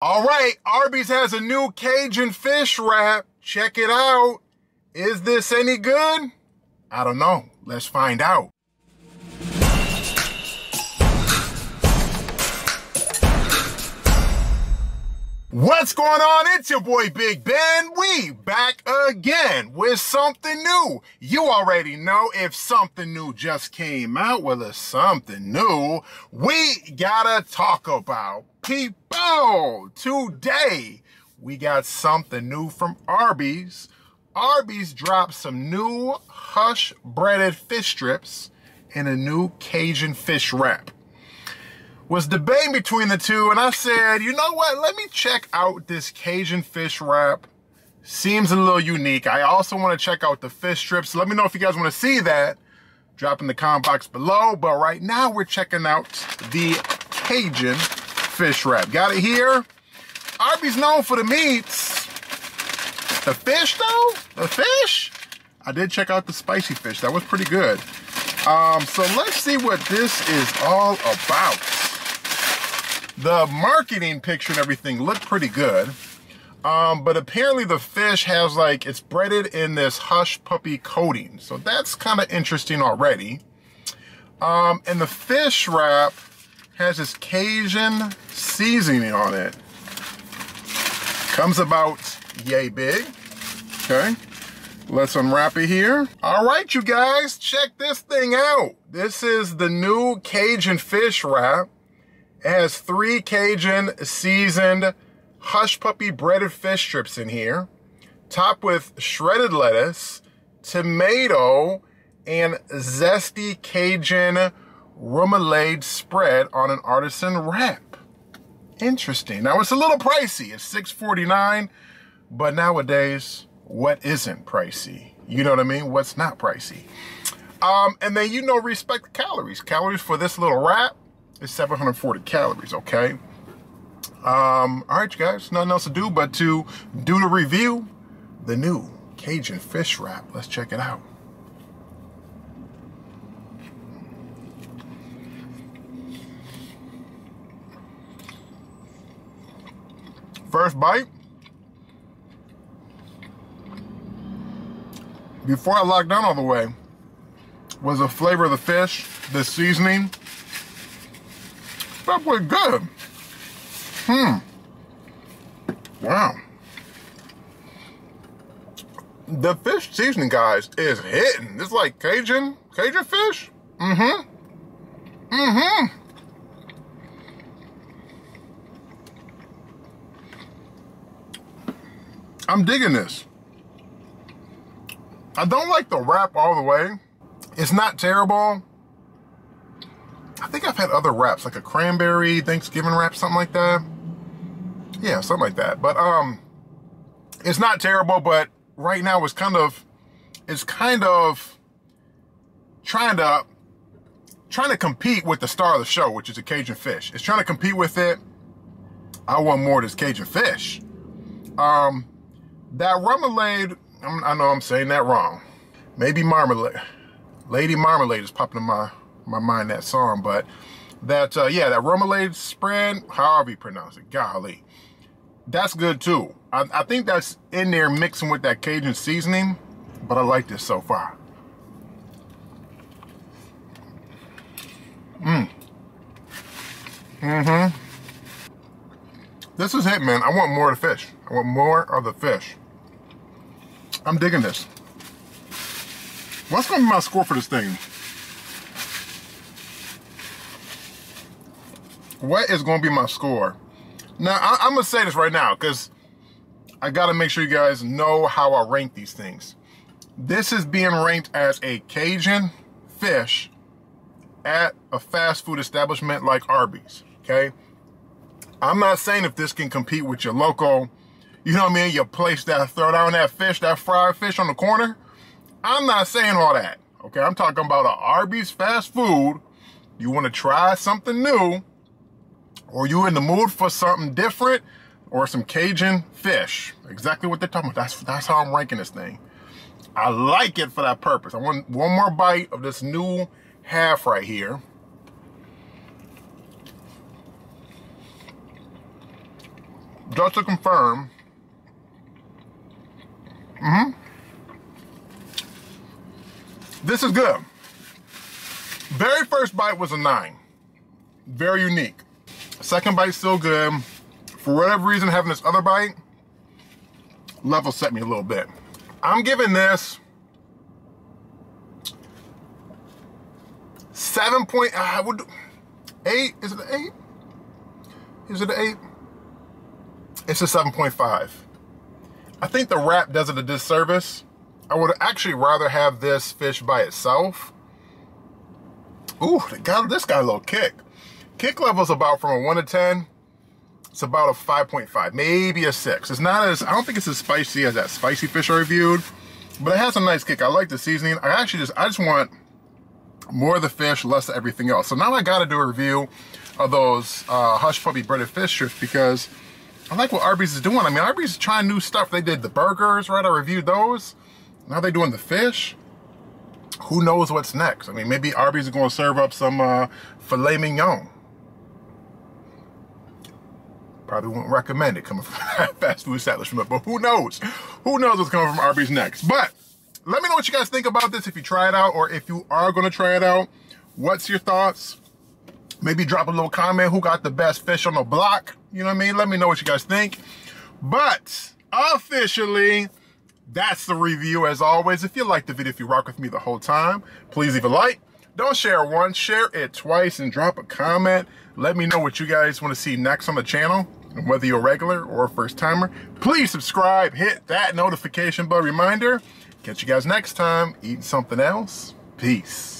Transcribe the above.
All right, Arby's has a new Cajun fish wrap. Check it out. Is this any good? I don't know. Let's find out. What's going on? It's your boy Big Ben. We back again with something new. You already know if something new just came out, well, it's something new we gotta talk about. People, today we got something new from Arby's. Arby's dropped some new hush breaded fish strips and a new Cajun fish wrap was debating between the two, and I said, you know what? Let me check out this Cajun fish wrap. Seems a little unique. I also want to check out the fish strips. Let me know if you guys want to see that. Drop in the comment box below. But right now, we're checking out the Cajun fish wrap. Got it here. Arby's known for the meats. The fish, though? The fish? I did check out the spicy fish. That was pretty good. Um, so let's see what this is all about. The marketing picture and everything looked pretty good. Um, but apparently the fish has like, it's breaded in this hush puppy coating. So that's kind of interesting already. Um, and the fish wrap has this Cajun seasoning on it. Comes about yay big. Okay. Let's unwrap it here. All right, you guys, check this thing out. This is the new Cajun fish wrap. It has three Cajun seasoned hush puppy breaded fish strips in here, topped with shredded lettuce, tomato, and zesty Cajun remoulade spread on an artisan wrap. Interesting. Now it's a little pricey. It's $6.49, but nowadays, what isn't pricey? You know what I mean? What's not pricey? Um, and then you know respect the calories. Calories for this little wrap is 740 calories, okay? Um, all right, you guys, nothing else to do but to do the review, the new Cajun fish wrap. Let's check it out. First bite. Before I locked down all the way, was the flavor of the fish, the seasoning, that was good. Hmm. Wow. The fish seasoning, guys, is hitting. It's like Cajun, Cajun fish. Mm-hmm. Mm-hmm. I'm digging this. I don't like the wrap all the way. It's not terrible. I think I've had other wraps, like a cranberry Thanksgiving wrap, something like that. Yeah, something like that. But um, it's not terrible, but right now it's kind of, it's kind of trying to, trying to compete with the star of the show, which is a Cajun fish. It's trying to compete with it. I want more of this Cajun fish. Um, that remoulade, I know I'm saying that wrong. Maybe marmalade. Lady Marmalade is popping in my my mind that song, but that, uh, yeah, that remoulade spread, however you pronounce it, golly, that's good too. I, I think that's in there mixing with that Cajun seasoning, but I like this so far. Mmm. Mm-hmm. This is it, man. I want more of the fish. I want more of the fish. I'm digging this. What's going to be my score for this thing? What is going to be my score? Now, I, am going to say this right now because I got to make sure you guys know how I rank these things. This is being ranked as a Cajun fish at a fast food establishment like Arby's, okay? I'm not saying if this can compete with your local, you know what I mean, your place that throw down that fish, that fried fish on the corner. I'm not saying all that, okay? I'm talking about a Arby's fast food. You want to try something new or you in the mood for something different or some Cajun fish. Exactly what they're talking about. That's, that's how I'm ranking this thing. I like it for that purpose. I want one more bite of this new half right here. just to confirm, mm hmm this is good. Very first bite was a nine. Very unique. Second bite still good. For whatever reason, having this other bite level set me a little bit. I'm giving this seven point. Ah, I would eight. Is it an eight? Is it an eight? It's a seven point five. I think the wrap does it a disservice. I would actually rather have this fish by itself. Ooh, got, this got a little kick. Kick level's about from a 1 to 10. It's about a 5.5, maybe a 6. It's not as, I don't think it's as spicy as that spicy fish I reviewed, but it has a nice kick. I like the seasoning. I actually just, I just want more of the fish, less of everything else. So now I got to do a review of those uh, Hush Puppy breaded fish strips because I like what Arby's is doing. I mean, Arby's is trying new stuff. They did the burgers, right? I reviewed those. Now they're doing the fish. Who knows what's next? I mean, maybe Arby's is going to serve up some uh, filet mignon. Probably wouldn't recommend it coming from a fast food establishment, but who knows? Who knows what's coming from Arby's next? But let me know what you guys think about this if you try it out or if you are going to try it out. What's your thoughts? Maybe drop a little comment who got the best fish on the block. You know what I mean? Let me know what you guys think. But officially, that's the review as always. If you liked the video, if you rock with me the whole time, please leave a like. Don't share once, share it twice, and drop a comment. Let me know what you guys want to see next on the channel. And whether you're a regular or a first timer, please subscribe, hit that notification bell reminder. Catch you guys next time, eating something else. Peace.